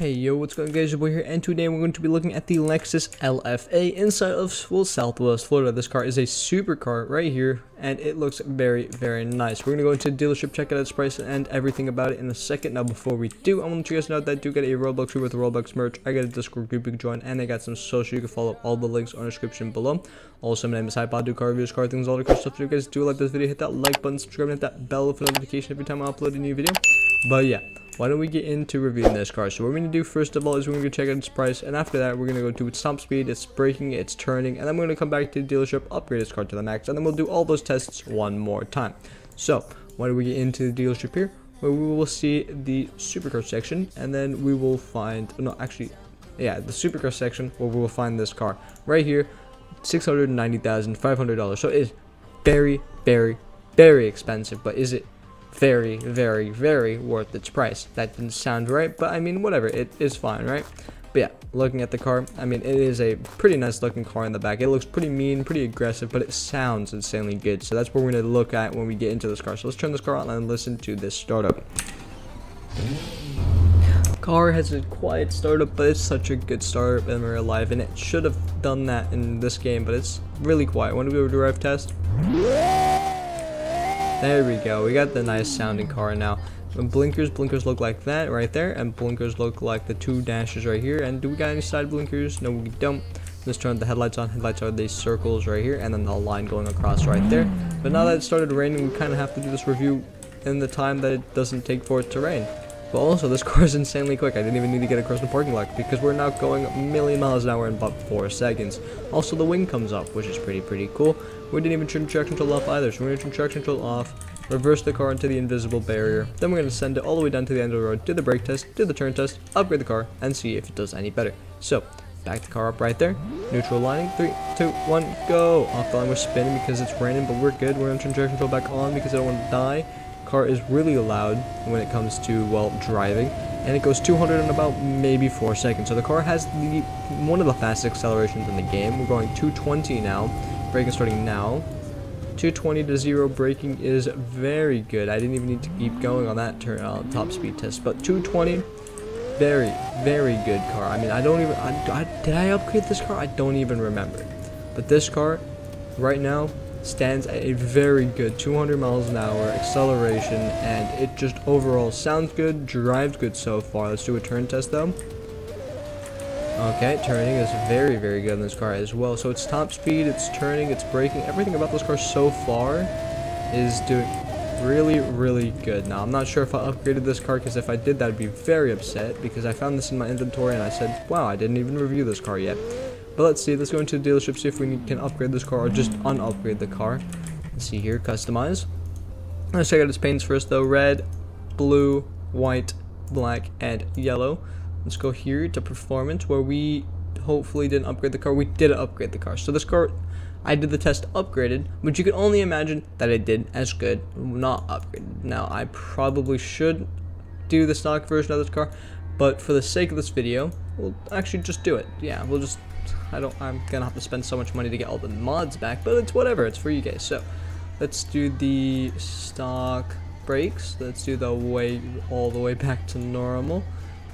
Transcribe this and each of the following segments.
Hey yo, what's going on guys, your boy here, and today we're going to be looking at the Lexus LFA inside of well, Southwest Florida. This car is a supercar right here, and it looks very, very nice. We're going to go into the dealership, check out its price, and everything about it in a second. Now, before we do, I want to let you guys know that I do get a Roblox free with Roblox merch. I got a Discord group you can join, and I got some social. You can follow all the links on the description below. Also, my name is Hype. I do car reviews, car things, all the cool stuff. If you guys do like this video, hit that like button, subscribe, and hit that bell for notification every time I upload a new video. But yeah why don't we get into reviewing this car? So what we're going to do first of all is we're going to check out its price and after that we're going to go to its top speed its braking its turning and then we're going to come back to the dealership upgrade this car to the max and then we'll do all those tests one more time. So why don't we get into the dealership here where we will see the supercar section and then we will find no actually yeah the supercar section where we will find this car. Right here $690,500 so it's very very very expensive but is it very, very, very worth its price. That didn't sound right, but I mean, whatever, it is fine, right? But yeah, looking at the car, I mean, it is a pretty nice looking car in the back. It looks pretty mean, pretty aggressive, but it sounds insanely good. So that's what we're going to look at when we get into this car. So let's turn this car on and listen to this startup. Car has a quiet startup, but it's such a good startup in real life, and it should have done that in this game, but it's really quiet. When do we do a drive test? There we go. We got the nice sounding car now. blinkers, blinkers look like that right there, and blinkers look like the two dashes right here. And do we got any side blinkers? No, we don't. Let's turn the headlights on. Headlights are these circles right here, and then the line going across right there. But now that it started raining, we kind of have to do this review in the time that it doesn't take for it to rain. But also, this car is insanely quick. I didn't even need to get across the parking lot because we're now going a million miles an hour in about 4 seconds. Also, the wing comes up, which is pretty, pretty cool. We didn't even turn traction control off either, so we're going to turn traction control off, reverse the car into the invisible barrier, then we're going to send it all the way down to the end of the road, do the brake test, do the turn test, upgrade the car, and see if it does any better. So, back the car up right there, neutral lining, three, two, one, go! Off the line we're spinning because it's raining, but we're good, we're going to turn traction control back on because I don't want to die. Car is really loud when it comes to, well, driving, and it goes 200 in about maybe 4 seconds. So the car has the one of the fastest accelerations in the game. We're going 220 now, Braking starting now. 220 to 0 braking is very good. I didn't even need to keep going on that turn uh, top speed test. But 220, very, very good car. I mean, I don't even... I, I, did I upgrade this car? I don't even remember. But this car, right now, stands at a very good 200 miles an hour acceleration. And it just overall sounds good, drives good so far. Let's do a turn test, though. Okay, turning is very, very good in this car as well. So it's top speed, it's turning, it's braking. Everything about this car so far is doing really, really good. Now, I'm not sure if I upgraded this car, because if I did, I'd be very upset, because I found this in my inventory, and I said, wow, I didn't even review this car yet. But let's see, let's go into the dealership, see if we can upgrade this car, or just unupgrade the car. Let's see here, customize. Let's check out its paints first, though. Red, blue, white, black, and yellow. Let's go here to performance where we hopefully didn't upgrade the car. We did upgrade the car. So this car, I did the test upgraded, but you can only imagine that it did as good not upgraded. Now, I probably should do the stock version of this car, but for the sake of this video, we'll actually just do it. Yeah, we'll just, I don't, I'm gonna have to spend so much money to get all the mods back, but it's whatever, it's for you guys. So, let's do the stock brakes. Let's do the way, all the way back to normal.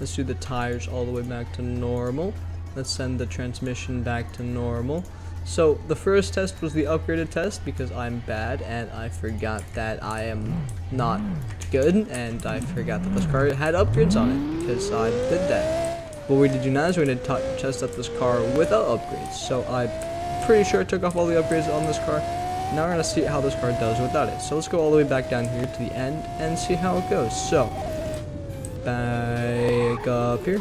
Let's do the tires all the way back to normal. Let's send the transmission back to normal. So the first test was the upgraded test because I'm bad and I forgot that I am not good and I forgot that this car had upgrades on it because I did that. What we did do now is we're going to test up this car without upgrades. So I'm pretty sure I took off all the upgrades on this car. Now we're going to see how this car does without it. So let's go all the way back down here to the end and see how it goes. So back up here.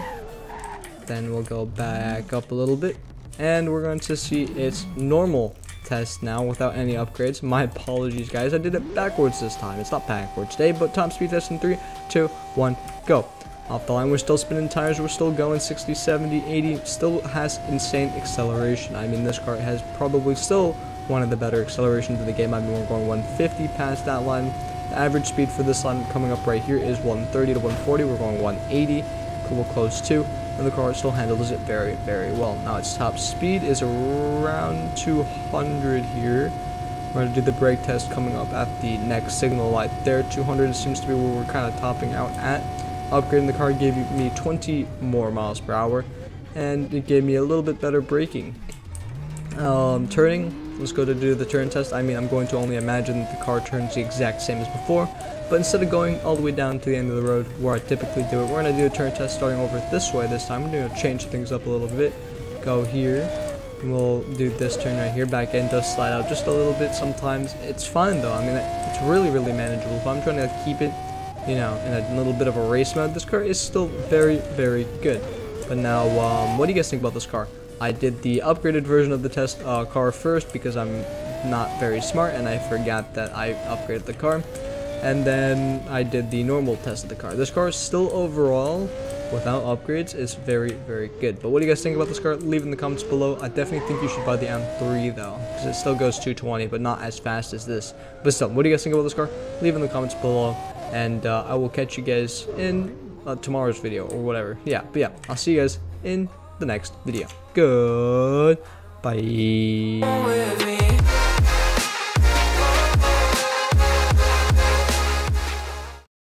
Then we'll go back up a little bit. And we're going to see its normal test now without any upgrades. My apologies, guys. I did it backwards this time. It's not backwards today, but top speed test in 3, 2, 1, go. Off the line, we're still spinning tires. We're still going 60, 70, 80. Still has insane acceleration. I mean, this car has probably still one of the better accelerations in the game. I mean, we're going 150 past that line. The average speed for this line coming up right here is 130 to 140. We're going 180, cool close to, and the car still handles it very, very well. Now its top speed is around 200 here. We're going to do the brake test coming up at the next signal light there. 200 seems to be where we're kind of topping out at. Upgrading the car gave me 20 more miles per hour, and it gave me a little bit better braking. Um, turning, let's go to do the turn test. I mean, I'm going to only imagine that the car turns the exact same as before, but instead of going all the way down to the end of the road where I typically do it, we're going to do a turn test starting over this way this time. I'm going to change things up a little bit. Go here. We'll do this turn right here. Back end does slide out just a little bit sometimes. It's fine though. I mean, it's really, really manageable. If I'm trying to keep it, you know, in a little bit of a race mode, this car is still very, very good. But now, um, what do you guys think about this car? I did the upgraded version of the test uh, car first because I'm not very smart and I forgot that I upgraded the car. And then I did the normal test of the car. This car is still overall, without upgrades, is very, very good. But what do you guys think about this car? Leave in the comments below. I definitely think you should buy the M3 though, because it still goes 220, but not as fast as this. But still, what do you guys think about this car? Leave in the comments below, and uh, I will catch you guys in uh, tomorrow's video or whatever. Yeah, but yeah, I'll see you guys in the next video. Good. Bye.